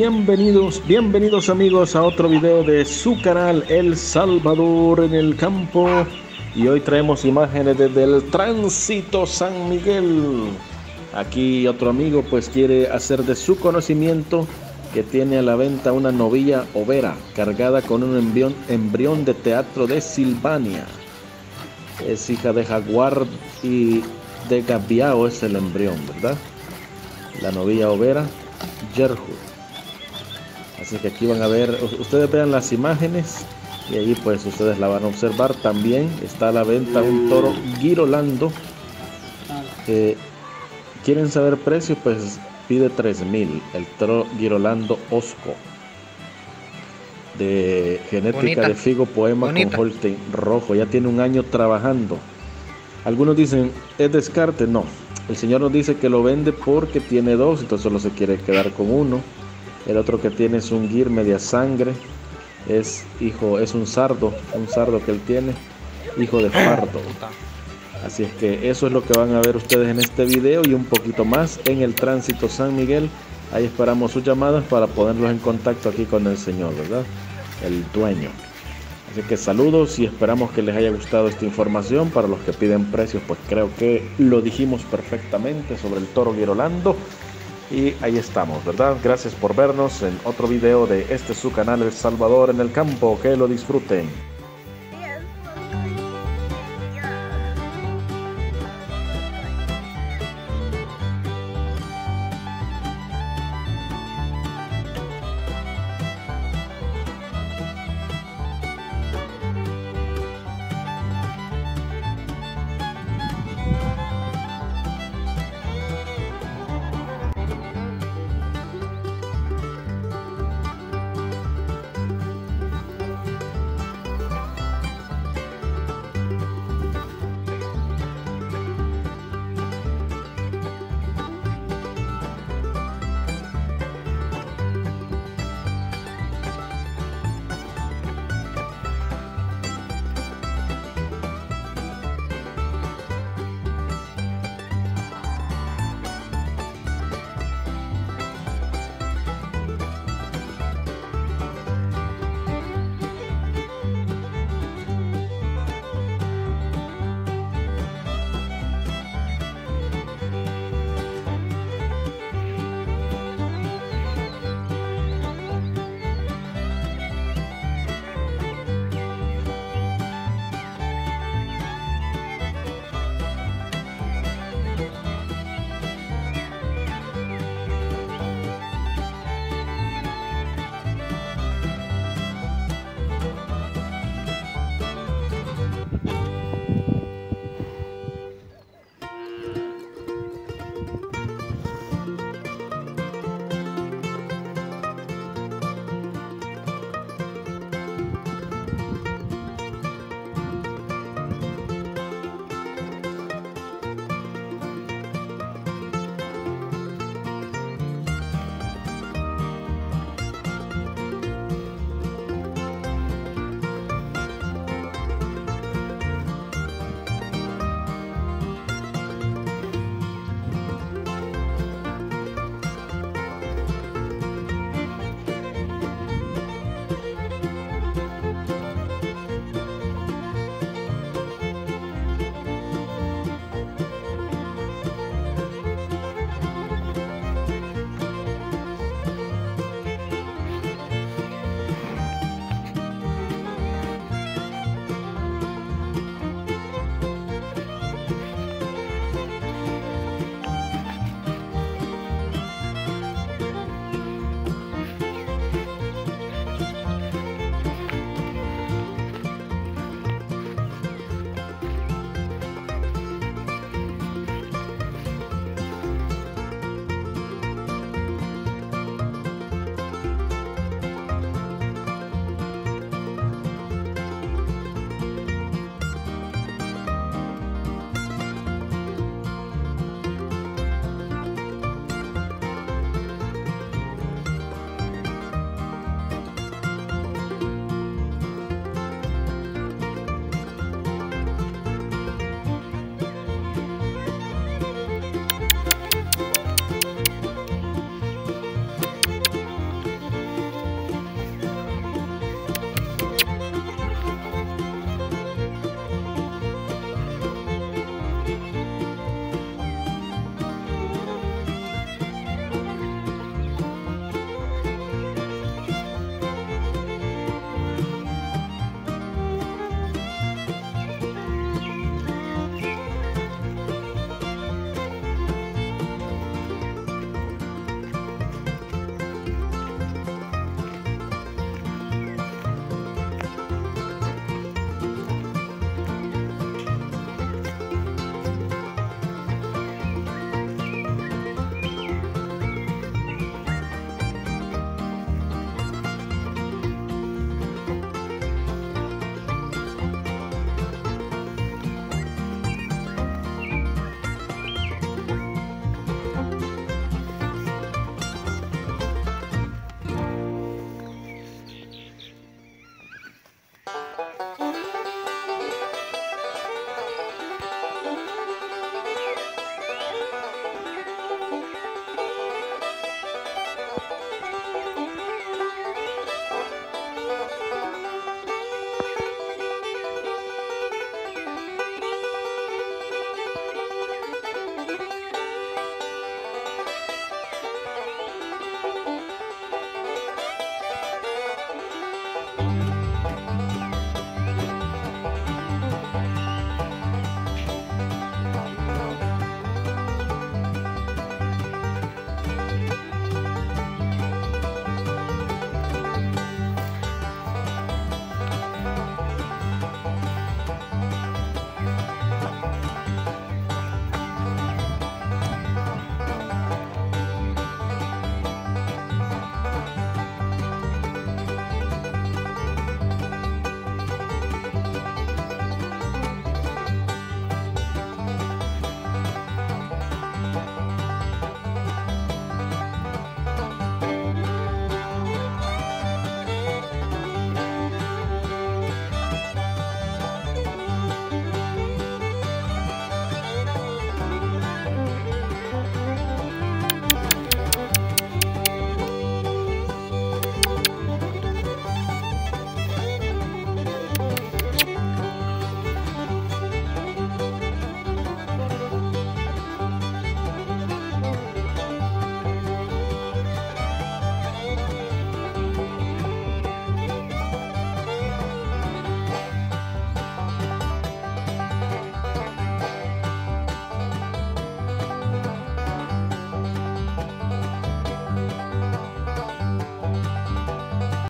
Bienvenidos, bienvenidos amigos a otro video de su canal El Salvador en el campo. Y hoy traemos imágenes desde el tránsito San Miguel. Aquí otro amigo pues quiere hacer de su conocimiento que tiene a la venta una novilla overa cargada con un embrión, de teatro de Silvania. Es hija de jaguar y de gaviao es el embrión, ¿verdad? La novilla overa Yerhu. Así que aquí van a ver, ustedes vean las imágenes y ahí pues ustedes la van a observar. También está a la venta un toro girolando. ¿Quieren saber precio? Pues pide 3000 el toro girolando Osco de genética de Figo Poema con Holstein rojo. Ya tiene un año trabajando. Algunos dicen, ¿es descarte? No. El señor nos dice que lo vende porque tiene dos, entonces solo se quiere quedar con uno. El otro que tiene es un gir media sangre. Es hijo, es un sardo, un sardo que él tiene, hijo de fardo. Así es que eso es lo que van a ver ustedes en este video y un poquito más en el tránsito San Miguel. Ahí esperamos sus llamadas para ponerlos en contacto aquí con el señor, ¿verdad? El dueño. Así que saludos y esperamos que les haya gustado esta información. Para los que piden precios, pues creo que lo dijimos perfectamente sobre el toro Girolando. Y ahí estamos, ¿verdad? Gracias por vernos en otro video de este su canal El Salvador en el campo. Que lo disfruten.